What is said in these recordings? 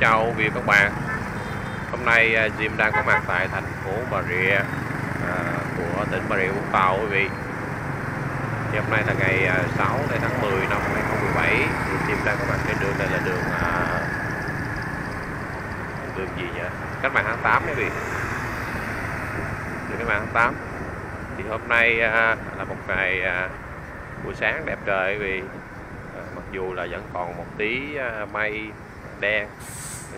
chào quý vị các bạn. Hôm nay à, Jim đang có mặt tại thành phố Bà Rịa à, của tỉnh Bà Rịa Vũng Tàu quý vị. Thì hôm nay là ngày à, 6 tháng 10 năm 2017 thì Jim đang có mặt trên đường này là đường à, đường gì nhỉ? Cách mạng tháng 8 quý vị. Đường cách mạng tháng 8 thì hôm nay à, là một ngày à, buổi sáng đẹp trời quý vị. À, mặc dù là vẫn còn một tí à, mây đen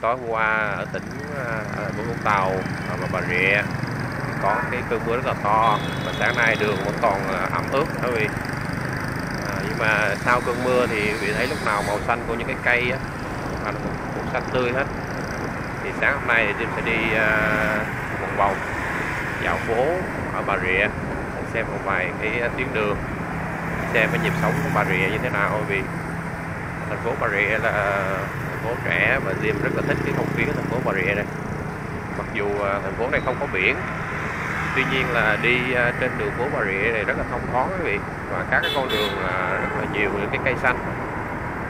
tối hôm qua ở tỉnh à, à, ở Vũng Tàu và Bà Rịa có cái cơn mưa rất là to. Và sáng nay đường vẫn còn à, ẩm ướt đó vì à, nhưng mà sau cơn mưa thì vị thấy lúc nào màu xanh của những cái cây á nó cũng xanh tươi hết. Thì sáng hôm nay thì Jim sẽ đi uh, một vòng dạo phố ở Bà Rịa xem một vài cái tuyến đường xem cái nhịp sống của Bà Rịa như thế nào vì thành phố Bà Rịa là phố trẻ và Diêm rất là thích cái không khí của thành phố Bà Rịa này mặc dù à, thành phố này không có biển, tuy nhiên là đi à, trên đường phố Bà Rịa này rất là thông thoáng quý vị, và các cái con đường à, rất là nhiều những cái cây xanh.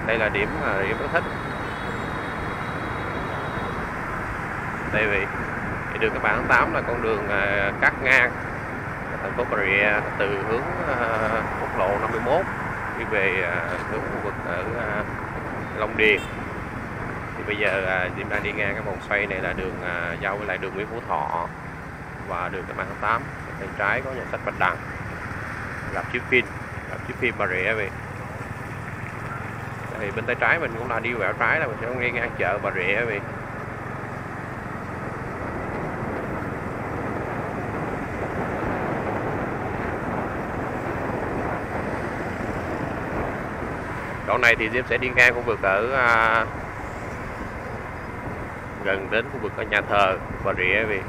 Đây là điểm mà Jim rất thích. Đây vị thì đường các bạn 8 là con đường cắt ngang. Thành phố Bà Rịa từ hướng quốc lộ 51 đi về hướng khu vực ở Long Điền bây giờ à, Diêm đang đi ngang cái vòng xoay này là đường à, giao với lại đường Nguyễn Phú Thọ và đường Tám tháng 8 bên trái có nhà sách Bạch Đằng. Gặp chiếu phim gặp chiếu phim Bà Rịa vậy thì bên tay trái mình cũng là đi quẹo trái là mình sẽ nghe ngang chợ Bà Rịa vậy đoạn này thì Diêm sẽ đi ngang khu vực ở à, gần đến khu vực ở nhà thờ Bà Rịa vì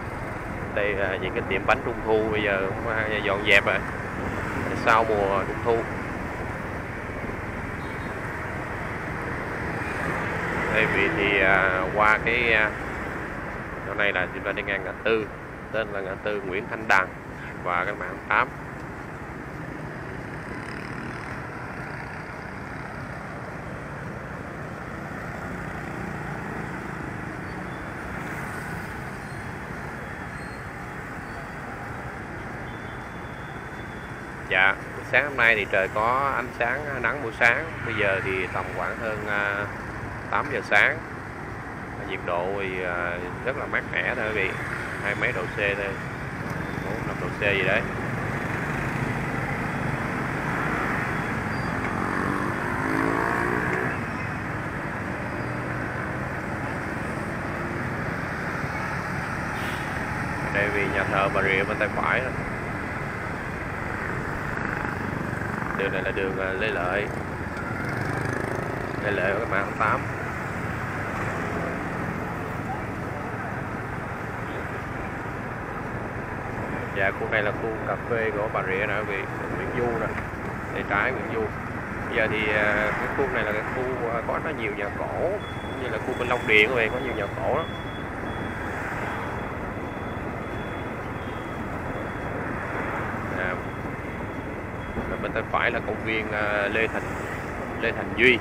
đây là những cái tiệm bánh trung thu bây giờ cũng dọn dẹp rồi. Sau mùa trung thu. Đây vì thì à, qua cái à, chỗ này là chúng ta đi ngang ngã tư tên là ngã tư Nguyễn Thanh Đằng và các bạn 8 Dạ, sáng hôm nay thì trời có ánh sáng à, nắng buổi sáng. Bây giờ thì tầm khoảng hơn à, 8 giờ sáng. Nhiệt độ thì à, rất là mát mẻ thôi quý vị Hai mấy độ C thôi. 4 5 độ C gì đấy. Đây vì nhà thờ Bà Rịa bên tay phải rồi đường này là đường à, Lê Lợi. Lê Lợi các bạn 8 Dạ khu này là khu cà phê của Bà Rịa nè quý vị Nguyễn Du nè, Tay trái Nguyễn Du. Bây giờ thì à, cái khu này là cái khu à, có rất nhiều nhà cổ như là khu bên Long Điện quý vị có nhiều nhà cổ đó bên tay phải là công viên à, Lê Thành Lê Thành Duy.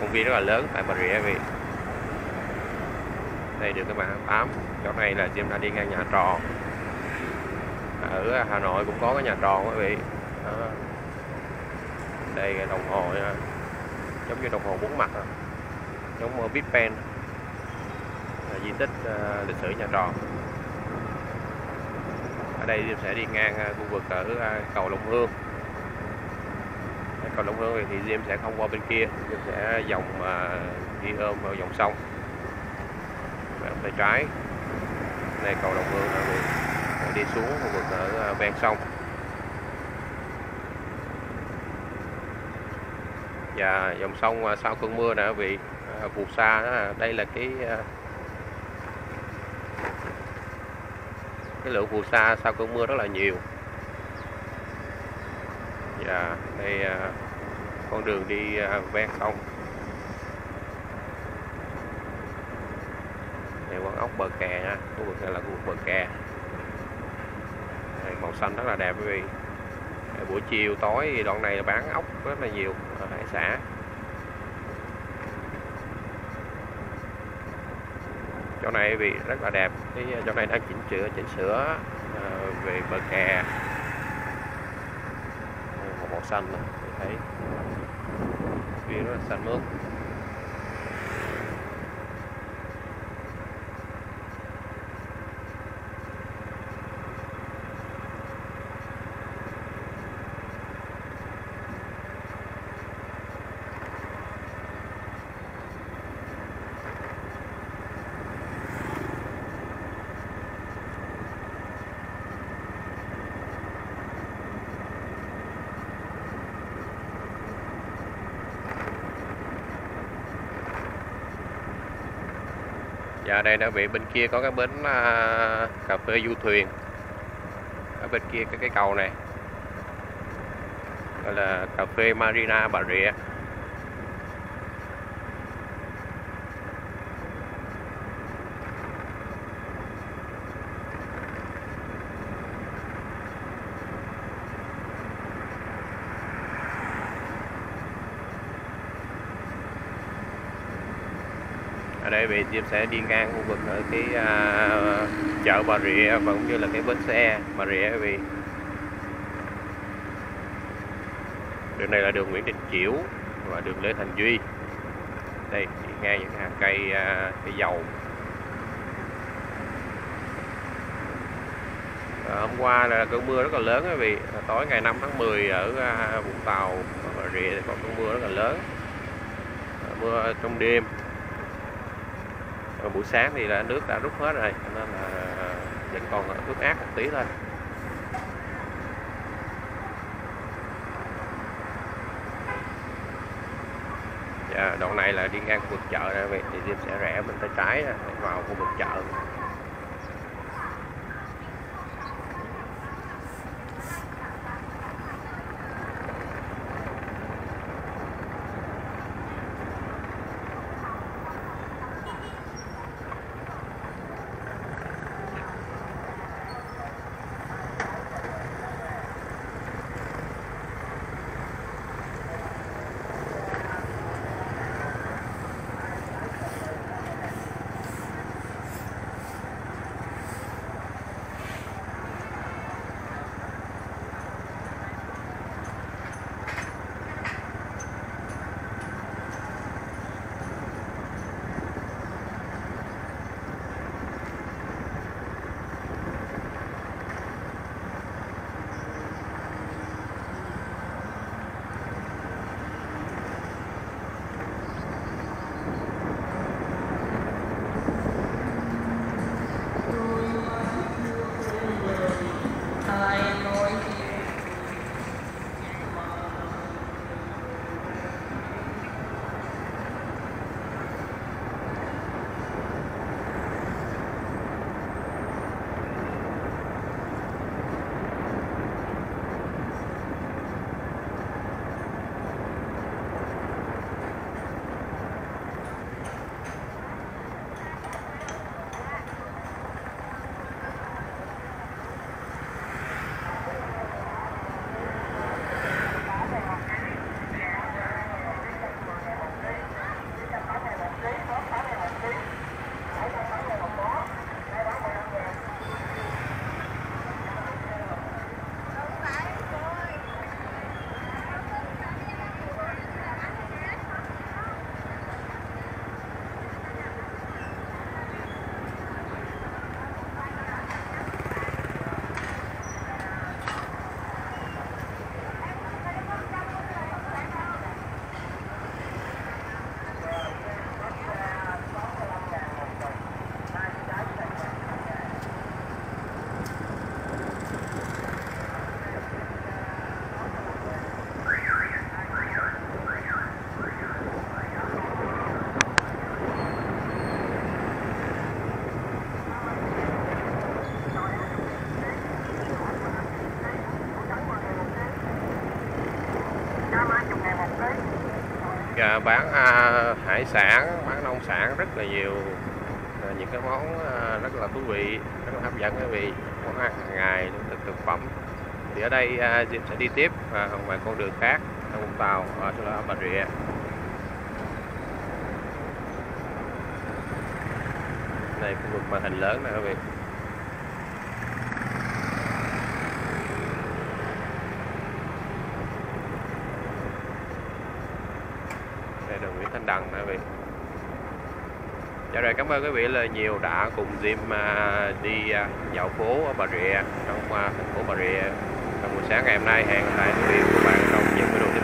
Công viên rất là lớn tại Bà Rịa vì đây được các bạn 8 chỗ này là Jim đã đi ngang nhà tròn ở Hà Nội cũng có cái nhà tròn quý vị. Đó. đây đồng hồ nha. giống như đồng hồ bốn mặt à. giống Big Ben. Di tích uh, lịch sử nhà tròn ở đây Jim sẽ đi ngang uh, khu vực ở uh, cầu Long Hương cầu Long Hương thì Diêm sẽ không qua bên kia. Diêm sẽ dòng à, uh, đi ôm vào dòng sông. Về tay trái. Này cầu Long Hương đi xuống khu vực ở à, ven sông. Và dòng sông à, sau cơn mưa nè quý vị phù sa đó, đây là cái cái lượng phù sa sau cơn mưa rất là nhiều. Và đây con đường đi à, ven sông. Này quán ốc bờ kè nha. Khu vực này là khu vực bờ kè. Này, màu xanh rất là đẹp quý vị. Buổi chiều tối thì đoạn này bán ốc rất là nhiều ở hải xã chỗ này vì rất là đẹp. Cái à, chỗ này đang chỉnh sửa chỉnh sửa uh, về bờ kè. Màu xanh này, thấy view rất là xanh Dạ đây đã bị bên kia có cái bến à, cà phê du thuyền. Ở bên kia cái cái cầu này. Gọi là cà phê Marina Bà Rịa. Ở đây vì Diệp sẽ đi ngang khu vực ở cái uh, chợ Bà Rịa và cũng như là cái bến xe Bà Rịa vì đường này là đường Nguyễn Đình Chiểu và đường Lê Thành Duy. Đây đi ngang những hàng cây uh, cây dầu. À, hôm qua là cơn mưa rất là lớn quý vị. Tối ngày 5 tháng 10 ở vùng Vũng Tàu Bà Rịa có cơn mưa rất là lớn. À, mưa trong đêm buổi sáng thì là nước đã rút hết rồi nên là vẫn còn ướt át một tí thôi. Dạ, đoạn này là đi ngang khu vực chợ ra vậy thì sẽ rẽ bên tay trái để vào khu vực chợ. Ờ, bán à, hải sản bán nông sản rất là nhiều. À, những cái món à, rất là thú vị rất là hấp dẫn quý vị món ăn hàng ngày lương thực thực phẩm. Thì ở đây à, Diệp sẽ đi tiếp à, ngoài con đường khác ở Vũng Tàu ở chỗ là Bà Rịa. Đây khu vực màn hình lớn nè quý vị. Đây đường Nguyễn Thanh Đằng nè quý vị. Dạ rồi, cảm ơn quý vị là nhiều đã cùng Jim à, đi à, dạo phố ở Bà Rịa, trong à, thành phố Bà Rịa. Trong buổi sáng ngày hôm nay, hẹn lại quý vị và các bạn trong những video tiếp